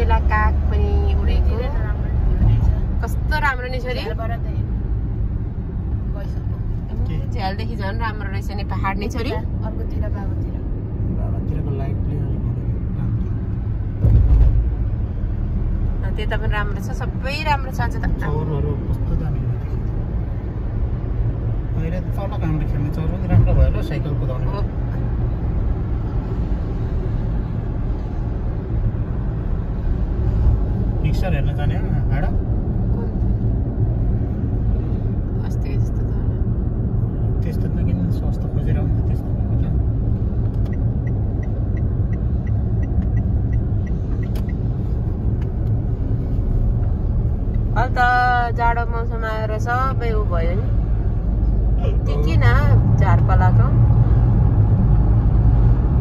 बेला काग पनि उडेको। कस्तो राम्रो नि छोरी। झ्यालदेखि झन् राम्रो रहेछ नि पहाड नि छोरी। अर्कोतिर बाबातिर त्यता पनि राम्रो। छ। सबै राम्रो छ राम्रो भयो साइकल कुदाउने। पिक्चर हेर्न जाने हो त त्यस्तो त किन सस्तो खोजेर हो नि त त्यस्तो अहिले त जाडो मौसम आएर सबै उ भयो नि त्यो किन झारपालाको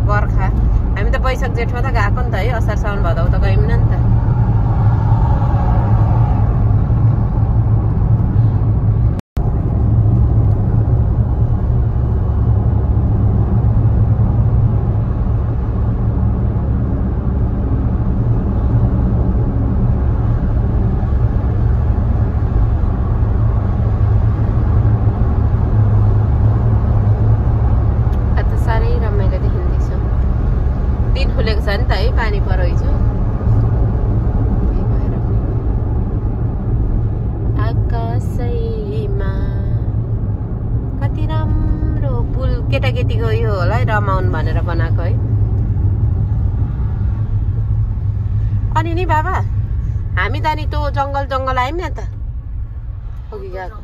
बर्खा हामी त वैशाख जेठमा त गएको नि त है असार साउन भदौ त गयौँ नि त खुलेको छ नि त है पानी परो हिजो। आकाशैमा कति राम्रो पुल केटाकेटीको यो होला है रमाउनु भनेर बनाएको है। अनि नि बाबा हामी त नि त्यो जङ्गल जङ्गल आयौँ नि त। अघि गएको।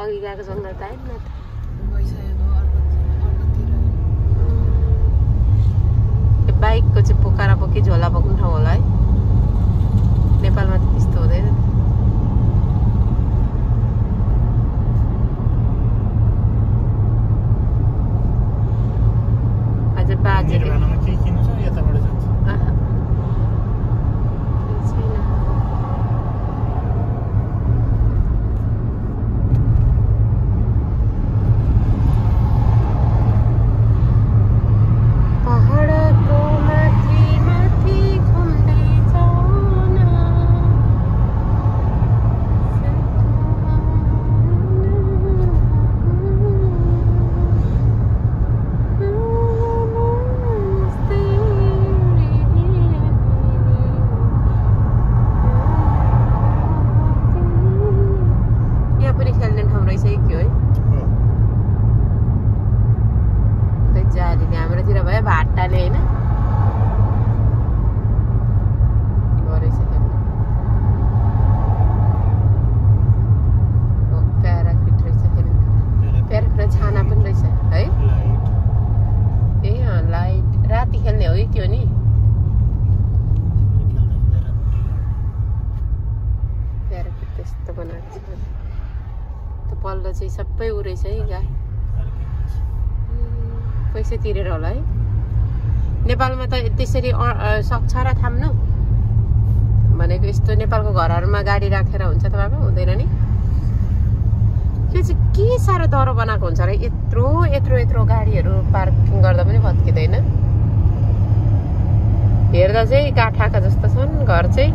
अघि गएको जङ्गल त आयौँ न त गइसकेको अर्कोतिर अर्कोतिर त्यो बाइकको चाहिँ पोकारा पोकी झोला बोक्ने ठाउँ होला है खेल्ने प्याराफिट छाना पनि रहेछ है? ए अँ लाइट राति खेल्ने हो कि त्यो नि? प्याराफिट त्यस्तो बनाएको छ। त्यो पल्लो चाहिँ सबै उ रहेछ है गा। पैसा तिरेर होला है? नेपालमा त त्यसरी सक्छ र थाम्नु? भनेको यस्तो नेपालको घरहरूमा गाडी राखेर हुन्छ तपाईँको हुँदैन नि? त्यो चाहिँ के साह्रो डह्रो बनाएको हुन्छ र यत्रो यत्रो यत्रो गाडीहरू पार्किङ गर्दा पनि भत्किँदैन। हेर्दा चाहिँ काठाका जस्तो छन् घर चाहिँ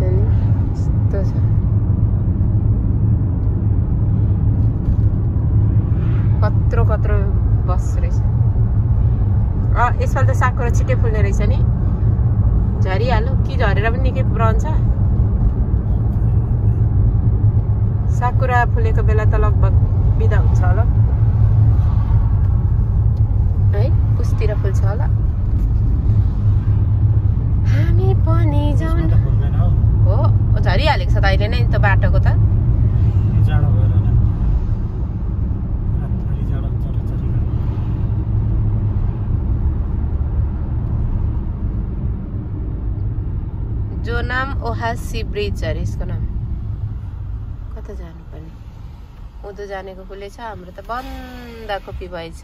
अनि यस्तो छ कत्रो कत्रो बस रहेछ अँ यसपालि त साकुरा छिट्टै फुल्ने रहेछ नि। झरिहाल्यो कि झरेर पनि निकै रहन्छ। साकुरा फुलेको बेला त लगभग बिदा हुन्छ होला। है उसतिर फुल्छ होला। हामी पनि जाउँ। हो। झरिहालेको छ त अहिले नै त बाटोको त जाडो भएर होला रातभरि जाडो चरी चरी जो नाम ओहासी ब्रिज अरे यसको नाम। कता जानुपर्ने? उँधो जानेको खुलेछ हाम्रो त बन्द कपी भएछ।